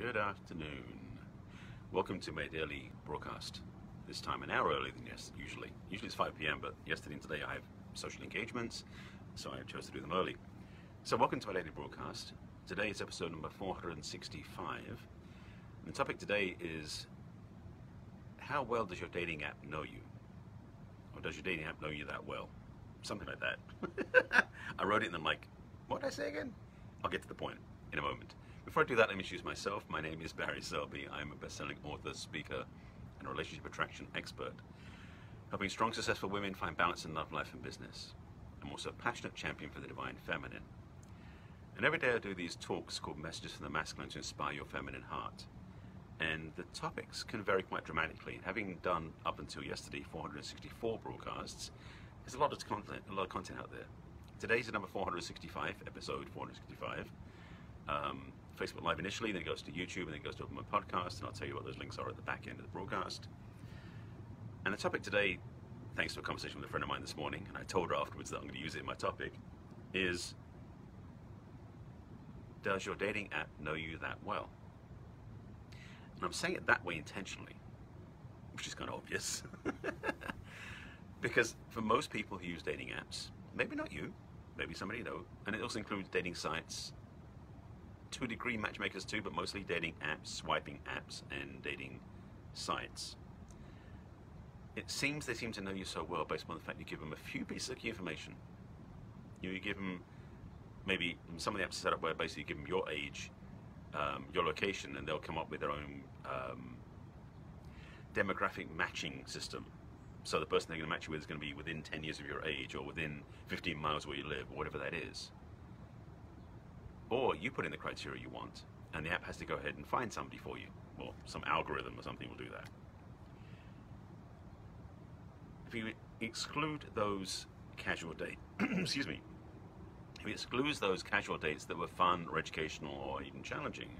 Good afternoon. Welcome to my daily broadcast. This time an hour earlier than yes, usually. Usually it's 5 p.m., but yesterday and today I have social engagements, so I chose to do them early. So welcome to my daily broadcast. Today is episode number 465. And the topic today is how well does your dating app know you? Or does your dating app know you that well? Something like that. I wrote it and I'm like, what did I say again? I'll get to the point in a moment. Before I do that, let me introduce myself. My name is Barry Selby. I'm a best-selling author, speaker, and relationship attraction expert, helping strong, successful women find balance in love, life, and business. I'm also a passionate champion for the divine feminine. And every day I do these talks called Messages from the Masculine to inspire your feminine heart. And the topics can vary quite dramatically. Having done up until yesterday 464 broadcasts, there's a lot of content, a lot of content out there. Today's the number 465, episode 465. Um, Facebook Live initially, then it goes to YouTube, and then it goes to my podcast, and I'll tell you what those links are at the back end of the broadcast. And the topic today, thanks to a conversation with a friend of mine this morning, and I told her afterwards that I'm going to use it in my topic, is Does your dating app know you that well? And I'm saying it that way intentionally, which is kind of obvious. because for most people who use dating apps, maybe not you, maybe somebody you know, and it also includes dating sites, to a degree matchmakers too, but mostly dating apps, swiping apps, and dating sites. It seems they seem to know you so well based on the fact you give them a few pieces of key information. You, give them maybe some of the apps set up where basically you give them your age, um, your location, and they'll come up with their own um, demographic matching system. So the person they're going to match you with is going to be within 10 years of your age or within 15 miles where you live or whatever that is. Or you put in the criteria you want, and the app has to go ahead and find somebody for you. Well, some algorithm or something will do that. If you exclude those casual dates, excuse me, if you exclude those casual dates that were fun or educational or even challenging,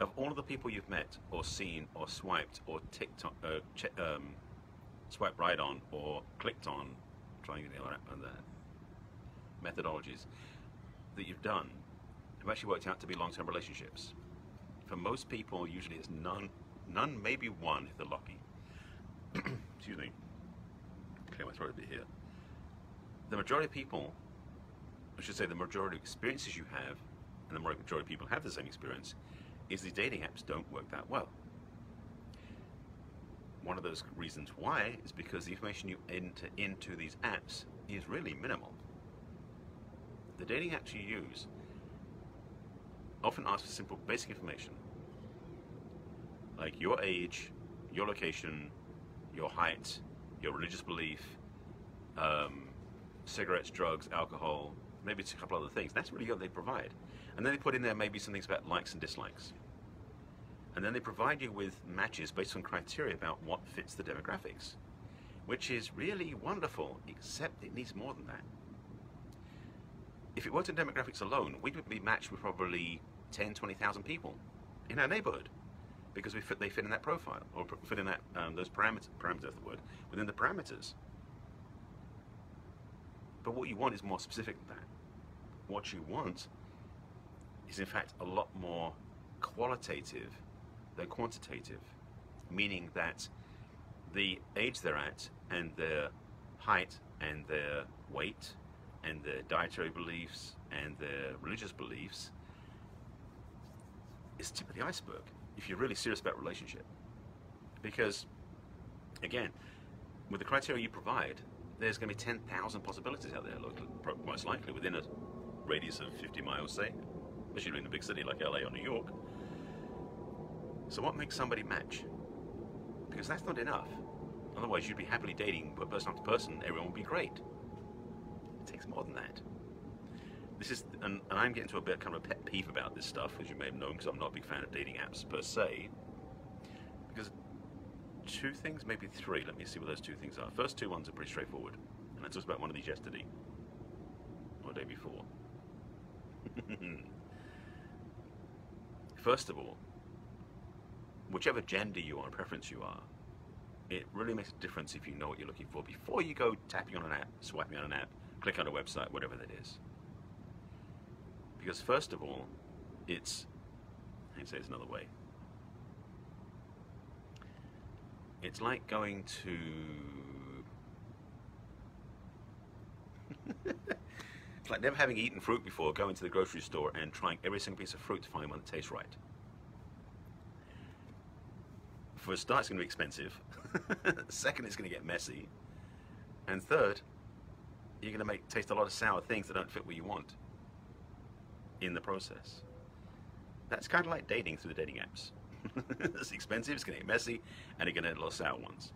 of all of the people you've met or seen or swiped or TikTok, uh, ch- um, swiped right on or clicked on, trying to get the methodologies, that you've done have actually worked out to be long-term relationships. For most people, usually it's none, none, maybe one if they're lucky. Excuse me. Clear my throat a bit here. The majority of people, I should say, the majority of experiences you have, and the majority of people have the same experience, is the dating apps don't work that well. One of those reasons why is because the information you enter into these apps is really minimal the dating apps you use often ask for simple basic information like your age, your location, your height, your religious belief, um, cigarettes, drugs, alcohol, maybe it's a couple other things. That's really what they provide. And then they put in there maybe some things about likes and dislikes. And then they provide you with matches based on criteria about what fits the demographics, which is really wonderful, except it needs more than that if it weren't in demographics alone, we would be matched with probably 10, 20,000 people in our neighborhood because we fit, they fit in that profile or fit in that um, those parameters, parameters the word, within the parameters. But what you want is more specific than that. What you want is in fact a lot more qualitative than quantitative, meaning that the age they're at and their height and their weight and their dietary beliefs and their religious beliefs is tip of the iceberg if you're really serious about relationship. Because, again, with the criteria you provide, there's going to be 10,000 possibilities out there, most likely within a radius of 50 miles, say, especially in a big city like LA or New York. So, what makes somebody match? Because that's not enough. Otherwise, you'd be happily dating person after person, everyone would be great takes more than that. This is, and, and I'm getting to a bit kind of a pet peeve about this stuff, as you may have known, because I'm not a big fan of dating apps per se. Because two things, maybe three. Let me see what those two things are. First two ones are pretty straightforward, and I talked about one of these yesterday or the day before. First of all, whichever gender you are, preference you are, it really makes a difference if you know what you're looking for before you go tapping on an app, swiping on an app, click on a website, whatever that is. Because first of all, it's me say this another way. It's like going to. it's like never having eaten fruit before, going to the grocery store and trying every single piece of fruit to find one that tastes right. For a start, it's going to be expensive. Second, it's going to get messy. And third, you're going to make taste a lot of sour things that don't fit what you want in the process. That's kind of like dating through the dating apps. it's expensive, it's going to get messy, and you're going to get a lot of sour ones.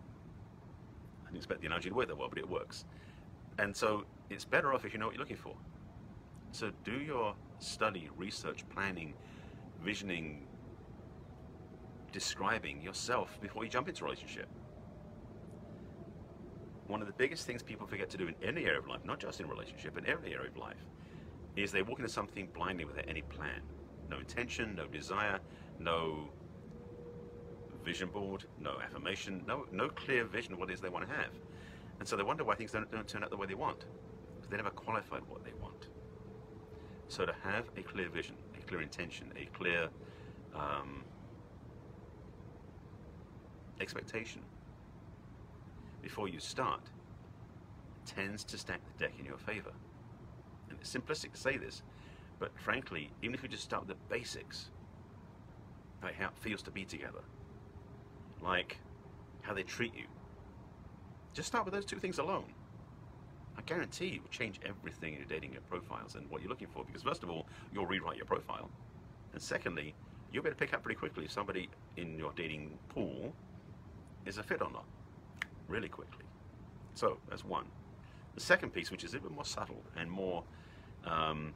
I didn't expect the analogy to work that well, but it works. And so it's better off if you know what you're looking for. So do your study, research, planning, visioning, describing yourself before you jump into a relationship. One of the biggest things people forget to do in any area of life, not just in relationship, in every area of life, is they walk into something blindly without any plan. No intention, no desire, no vision board, no affirmation, no, no clear vision of what it is they want to have. And so they wonder why things don't, don't turn out the way they want, because they never qualified what they want. So to have a clear vision, a clear intention, a clear um, expectation before you start tends to stack the deck in your favor. And it's simplistic to say this, but frankly, even if you just start with the basics, like how it feels to be together, like how they treat you, just start with those two things alone. I guarantee it will change everything in your dating your profiles and what you're looking for. Because first of all, you'll rewrite your profile, and secondly, you'll be able to pick up pretty quickly if somebody in your dating pool is a fit or not, really quickly. So that's one. The second piece, which is a bit more subtle and more um,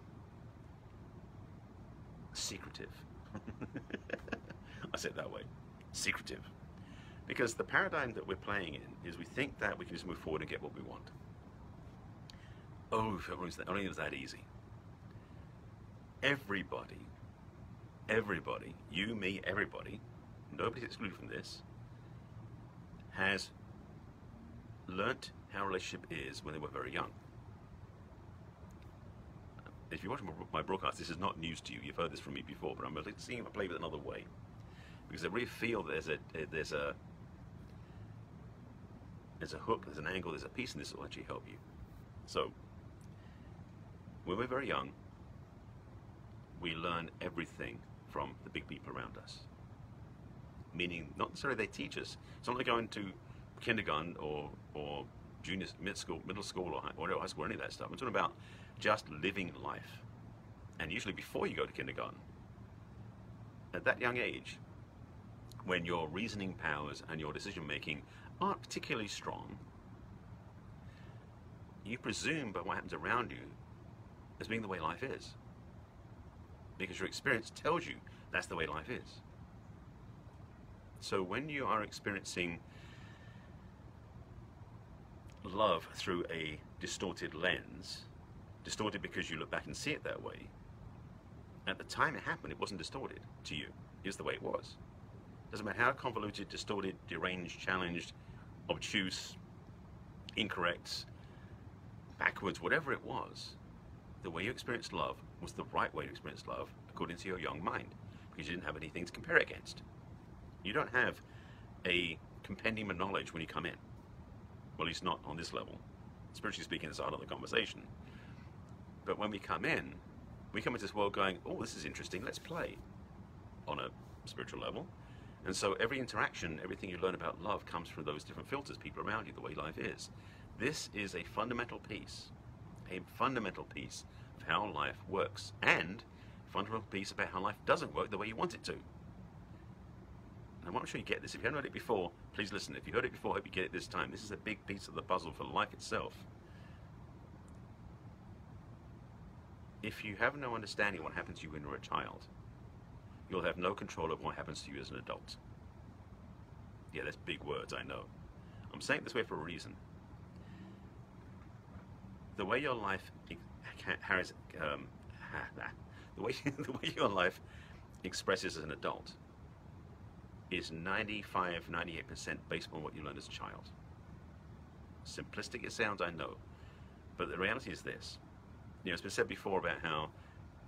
secretive. I say it that way, secretive. Because the paradigm that we're playing in is we think that we can just move forward and get what we want. Oh, if only that, only it was that easy. Everybody, everybody, you, me, everybody, nobody's excluded from this, has learnt how a relationship is when they were very young. If you watch my broadcast, this is not news to you. You've heard this from me before, but I'm seeing if I play with another way because I really feel there's a eh, there's a there's a hook, there's an angle, there's a piece in this that will actually help you. So, when we're very young, we learn everything from the big people around us. Meaning, not necessarily they teach us. It's not like going to kindergarten or, or junior, mid school, middle school, or high, or high school, or any of that stuff. I'm talking about just living life. And usually before you go to kindergarten. At that young age, when your reasoning powers and your decision making aren't particularly strong, you presume by what happens around you as being the way life is. Because your experience tells you that's the way life is. So when you are experiencing love through a distorted lens, distorted because you look back and see it that way, at the time it happened, it wasn't distorted to you. It's the way it was. Doesn't matter how convoluted, distorted, deranged, challenged, obtuse, incorrect, backwards, whatever it was, the way you experienced love was the right way to experience love according to your young mind because you didn't have anything to compare against. You don't have a compendium of knowledge when you come in. Well, least not on this level. Spiritually speaking, it's out of the conversation. But when we come in, we come into this world going, oh, this is interesting, let's play on a spiritual level. And so every interaction, everything you learn about love comes from those different filters, people around you, the way life is. This is a fundamental piece, a fundamental piece of how life works, and a fundamental piece about how life doesn't work the way you want it to. And I'm to sure you get this. If you haven't heard it before, please listen. If you heard it before, I hope you get it this time. This is a big piece of the puzzle for life itself. If you have no understanding what happens to you when you're a child, you'll have no control of what happens to you as an adult. Yeah, that's big words, I know. I'm saying it this way for a reason. The way your life has, um, the way the way your life expresses as an adult is 95, 98% based on what you learned as a child. Simplistic it sounds, I know, but the reality is this. You know, it's been said before about how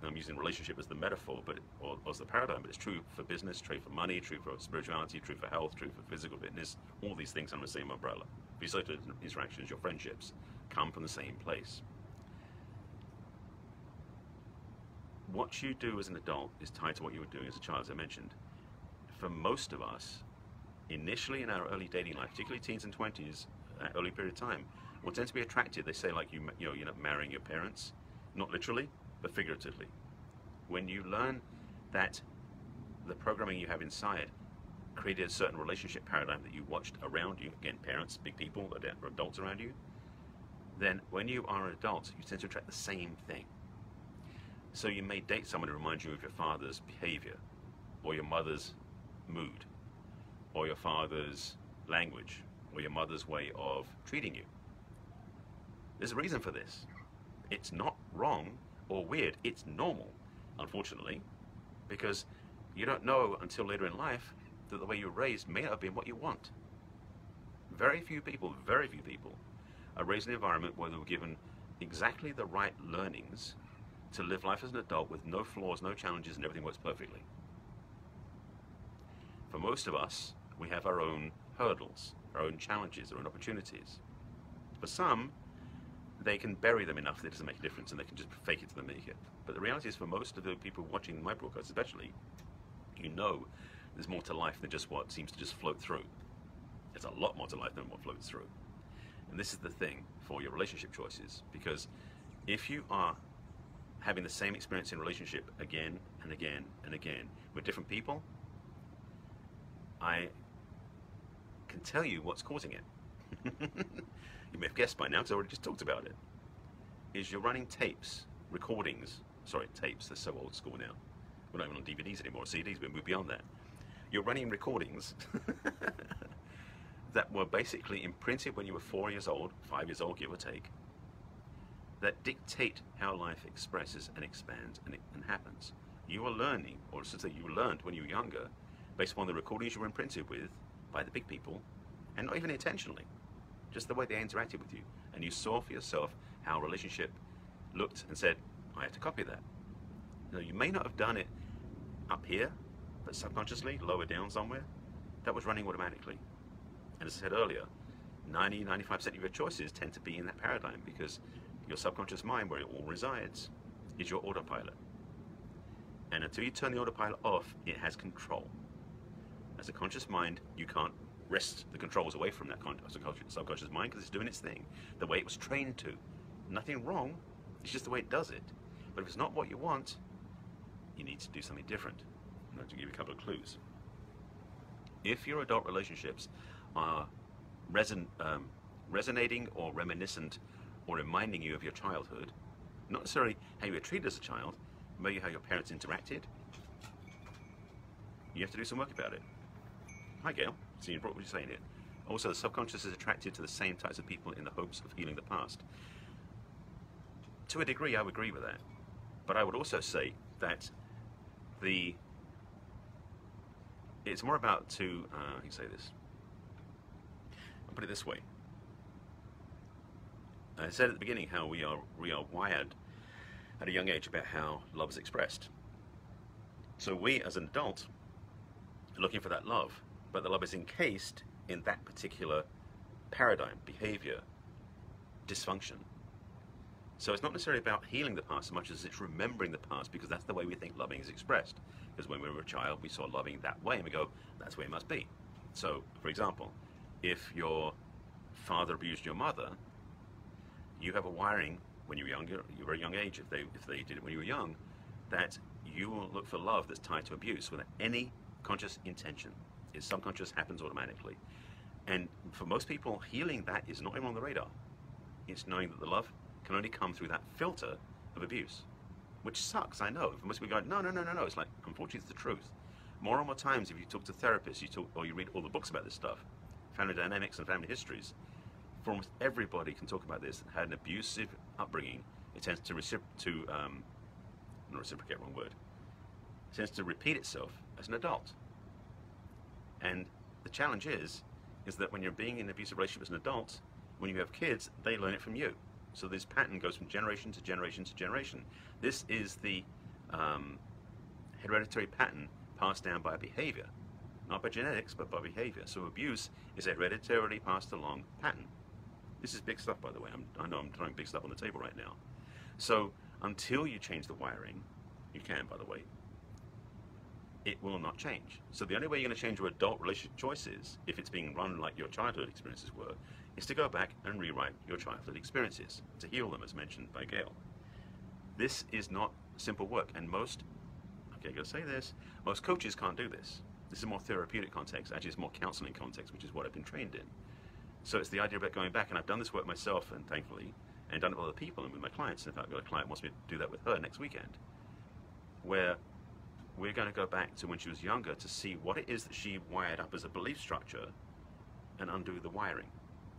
I'm using relationship as the metaphor, but or, or as the paradigm, but it's true for business, true for money, true for spirituality, true for health, true for physical fitness. All these things under the same umbrella. Your social interactions, your friendships, come from the same place. What you do as an adult is tied to what you were doing as a child, as I mentioned. For most of us, initially in our early dating life, particularly teens and 20s, that uh, early period of time, will tend to be attracted. They say like you, you know, you're not marrying your parents, not literally, but figuratively. When you learn that the programming you have inside created a certain relationship paradigm that you watched around you, again, parents, big people, adults around you, then when you are an adult, you tend to attract the same thing. So you may date someone who reminds you of your father's behavior, or your mother's mood, or your father's language, or your mother's way of treating you. There's a reason for this. It's not wrong or weird. It's normal, unfortunately, because you don't know until later in life that the way you're raised may not have been what you want. Very few people, very few people, are raised in an environment where they were given exactly the right learnings to live life as an adult with no flaws, no challenges, and everything works perfectly. For most of us, we have our own hurdles, our own challenges, our own opportunities. For some, they can bury them enough that it doesn't make a difference and they can just fake it till they make it. But the reality is, for most of the people watching my broadcast, especially, you know there's more to life than just what seems to just float through. There's a lot more to life than what floats through. And this is the thing for your relationship choices, because if you are having the same experience in relationship again and again and again with different people, I can tell you what's causing it. you may have guessed by now because I already just talked about it. Is you're running tapes, recordings, sorry, tapes, they're so old school now. We're not even on DVDs anymore, CDs, we've moved beyond that. You're running recordings that were basically imprinted when you were four years old, five years old, give or take, that dictate how life expresses and expands and, and happens. You are learning, or say you learned when you were younger, based upon the recordings you were imprinted with by the big people, and not even intentionally, just the way they interacted with you. And you saw for yourself how a relationship looked and said, I have to copy that. Now, you may not have done it up here, but subconsciously, lower down somewhere, that was running automatically. And as I said earlier, 90 95% of your choices tend to be in that paradigm because your subconscious mind, where it all resides, is your autopilot. And until you turn the autopilot off, it has control. As a conscious mind, you can't wrest the controls away from that subconscious mind because it's doing its thing the way it was trained to. Nothing wrong, it's just the way it does it. But if it's not what you want, you need to do something different. I'm going to give you a couple of clues. If your adult relationships are reson um, resonating or reminiscent or reminding you of your childhood, not necessarily how you were treated as a child, maybe how your parents interacted, you have to do some work about it. Hi, Gail. So you brought what you're saying here. Also, the subconscious is attracted to the same types of people in the hopes of healing the past. To a degree, I would agree with that. But I would also say that the it's more about to uh, how can say this? I'll put it this way. I said at the beginning how we are we are wired at a young age about how love is expressed. So we, as an adult, are looking for that love, but the love is encased in that particular paradigm, behavior, dysfunction. So it's not necessarily about healing the past so much as it's remembering the past because that's the way we think loving is expressed. Because when we were a child, we saw loving that way and we go, that's where it must be. So, for example, if your father abused your mother, you have a wiring when you were younger, you were a young age, if they, if they did it when you were young, that you will look for love that's tied to abuse without any conscious intention. It's subconscious, happens automatically. And for most people, healing that is not even on the radar. It's knowing that the love can only come through that filter of abuse, which sucks, I know. For most people go, no, no, no, no, no. It's like, unfortunately, it's the truth. More and more times, if you talk to therapists, you talk, or you read all the books about this stuff, family dynamics and family histories, for almost everybody can talk about this, had an abusive upbringing, it tends to, recip- to um, not reciprocate, wrong word, it tends to repeat itself as an adult. And the challenge is, is that when you're being in an abusive relationship as an adult, when you have kids, they learn it from you. So this pattern goes from generation to generation to generation. This is the um, hereditary pattern passed down by behavior, not by genetics, but by behavior. So abuse is a hereditarily passed along pattern. This is big stuff, by the way. I'm, I know I'm throwing big stuff on the table right now. So until you change the wiring, you can, by the way, it will not change. So the only way you're going to change your adult relationship choices, if it's being run like your childhood experiences were, is to go back and rewrite your childhood experiences, to heal them, as mentioned by Gail. This is not simple work, and most, okay, I gotta say this, most coaches can't do this. This is more therapeutic context, actually it's more counseling context, which is what I've been trained in. So it's the idea about going back, and I've done this work myself, and thankfully, and done it with other people and with my clients. In fact, I've got a client wants me to do that with her next weekend, where we're going to go back to when she was younger to see what it is that she wired up as a belief structure and undo the wiring.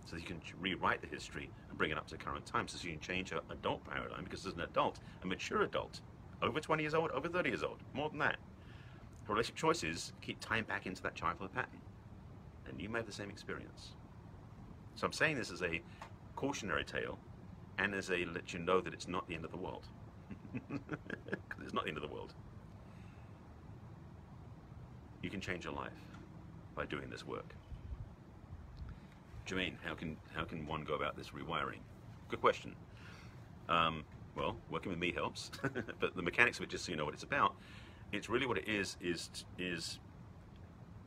So you can rewrite the history and bring it up to current times so she can change her adult paradigm because as an adult, a mature adult, over 20 years old, over 30 years old, more than that, her relationship choices keep tying back into that childhood pattern. And you may have the same experience. So I'm saying this as a cautionary tale and as a let you know that it's not the end of the world. Because it's not the end of the world. You can change your life by doing this work. Jermaine, how can how can one go about this rewiring? Good question. Um, well, working with me helps, but the mechanics of it, just so you know what it's about, it's really what it is is is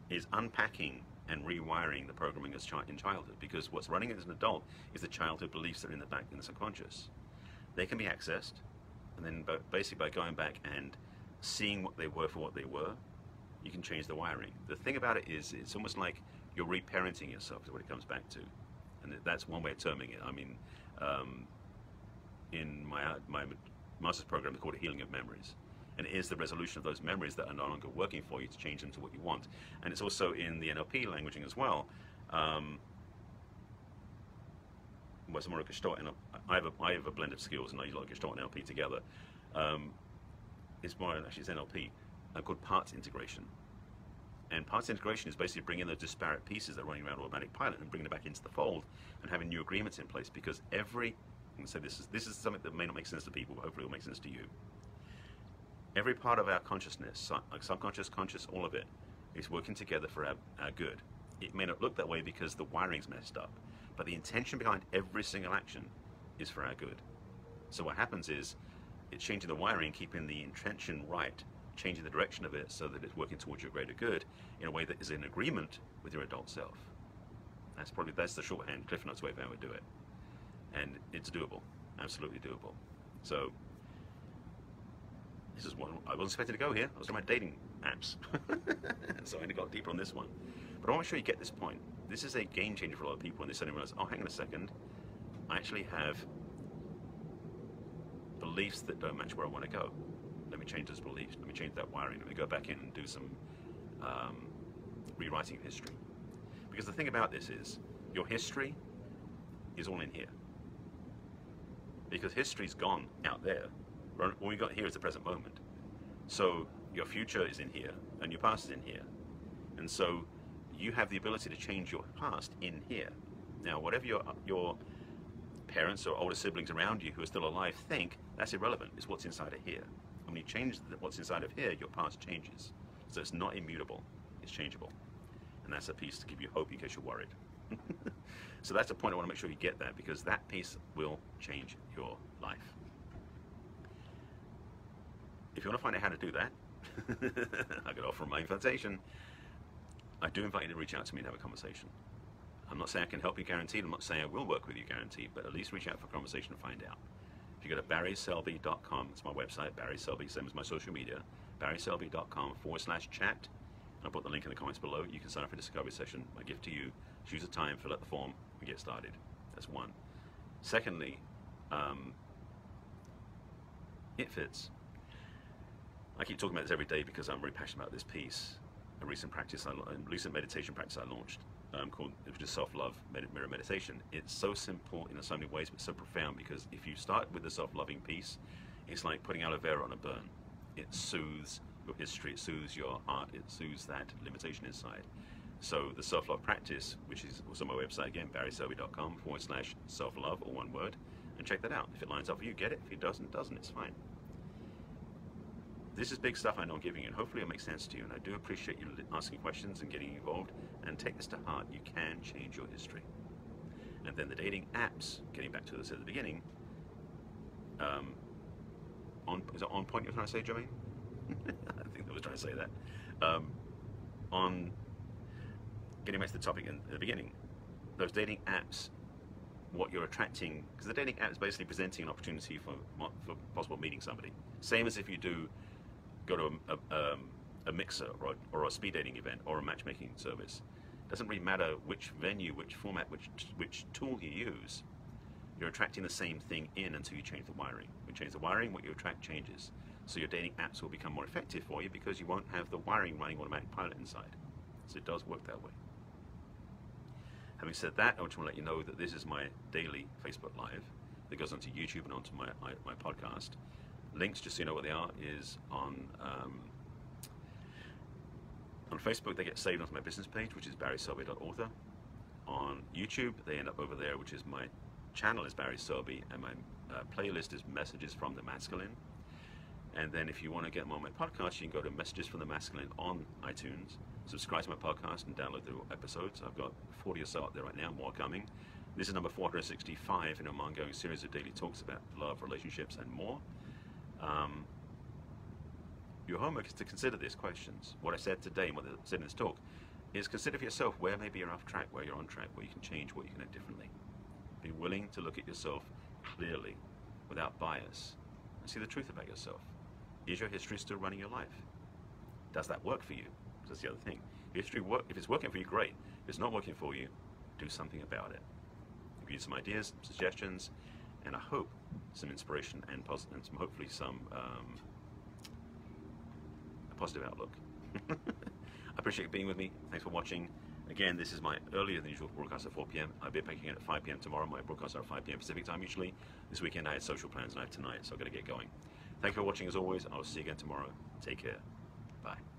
is unpacking and rewiring the programming as in childhood. Because what's running as an adult is the childhood beliefs that are in the back in the subconscious. They can be accessed, and then basically by going back and seeing what they were for what they were, you can change the wiring. The thing about it is, it's almost like you're reparenting yourself is what it comes back to, and that's one way of terming it. I mean, um, in my my master's program, they call it healing of memories, and it is the resolution of those memories that are no longer working for you to change them to what you want. And it's also in the NLP languaging as well. Um, was more Gestalt and I have a I have a blend of skills, and I use a lot of Gestalt and NLP together. Um, it's more actually it's NLP uh, called parts integration. And parts integration is basically bringing those disparate pieces that are running around automatic pilot and bringing them back into the fold and having new agreements in place because every, to say this is, this is something that may not make sense to people, but hopefully it will make sense to you. Every part of our consciousness, like subconscious, conscious, all of it, is working together for our, our good. It may not look that way because the wiring's messed up, but the intention behind every single action is for our good. So what happens is, it's changing the wiring, keeping the intention right, changing the direction of it so that it's working towards your greater good in a way that is in agreement with your adult self. That's probably that's the shorthand Cliff Notes way of how we do it, and it's doable, absolutely doable. So this is one I wasn't expecting to go here. I was on my dating apps, so I only got deeper on this one. But I want to show you get this point. This is a game changer for a lot of people, and they suddenly realize, oh, hang on a second, I actually have beliefs that don't match where I want to go let me change this beliefs, let me change that wiring, let me go back in and do some um, rewriting of history. Because the thing about this is, your history is all in here. Because history's gone out there. All we got here is the present moment. So your future is in here, and your past is in here. And so you have the ability to change your past in here. Now, whatever your, your parents or older siblings around you who are still alive think, that's irrelevant. It's what's inside of here when you change what's inside of here, your past changes. So it's not immutable, it's changeable. And that's a piece to give you hope in case you're worried. so that's the point I want to make sure you get there because that piece will change your life. If you want to find out how to do that, I could offer my invitation. I do invite you to reach out to me and have a conversation. I'm not saying I can help you guaranteed, I'm not saying I will work with you guaranteed, but at least reach out for a conversation and find out. If you go to barryselby.com, it's my website, Barry Selby, same as my social media, barryselby.com forward slash chat. And I'll put the link in the comments below. You can sign up for a discovery session. My gift to you, choose a time, fill out the form, and get started. That's one. Secondly, um, it fits. I keep talking about this every day because I'm really passionate about this piece. A recent practice, a recent meditation practice I launched um, called is self-love mirror meditation. It's so simple in so many ways, but so profound because if you start with the self-loving piece, it's like putting aloe vera on a burn. It soothes your history, it soothes your heart, it soothes that limitation inside. So the self-love practice, which is also my website again, barryselby.com forward slash self-love, or one word, and check that out. If it lines up for you, get it. If it doesn't, doesn't, it's fine. This is big stuff I know I'm giving you, and hopefully it'll make sense to you. And I do appreciate you asking questions and getting involved. And take this to heart. You can change your history. And then the dating apps, getting back to this at the beginning, um, on, is it on point you're trying to say, Jermaine? I think I was trying to say that. Um, on getting back to the topic in the beginning, those dating apps, what you're attracting, because the dating app is basically presenting an opportunity for, for possible meeting somebody. Same as if you do go to a, a, um, a mixer or a, or a speed dating event or a matchmaking service. It Doesn't really matter which venue, which format, which which tool you use. You're attracting the same thing in until you change the wiring. When you change the wiring, what you attract changes. So your dating apps will become more effective for you because you won't have the wiring running automatic pilot inside. So it does work that way. Having said that, I just want to let you know that this is my daily Facebook Live that goes onto YouTube and onto my, my, my podcast. Links, just so you know what they are, is on um, on Facebook. They get saved onto my business page, which is barryselby.author. On YouTube, they end up over there, which is my channel is Barry Selby, and my uh, playlist is Messages from the Masculine. And then if you want to get more on my podcast, you can go to Messages from the Masculine on iTunes, subscribe to my podcast, and download the episodes. I've got 40 or so out there right now, more coming. This is number 465 in a ongoing series of daily talks about love, relationships, and more. Um, your homework is to consider these questions. What I said today and what I said in this talk is consider for yourself where maybe you're off track, where you're on track, where you can change, what you can do differently. Be willing to look at yourself clearly, without bias, and see the truth about yourself. Is your history still running your life? Does that work for you? That's the other thing. History work, if it's working for you, great. If it's not working for you, do something about it. Give you some ideas, suggestions, and I hope some inspiration and, positive, and some, hopefully some um, a positive outlook. I appreciate you being with me. Thanks for watching. Again, this is my earlier than usual broadcast at 4 p.m. I'll be back again at 5 p.m. tomorrow. My broadcasts are at 5 p.m. Pacific time usually. This weekend I had social plans and I have tonight, so I've got to get going. Thank you for watching as always. I'll see you again tomorrow. Take care. Bye.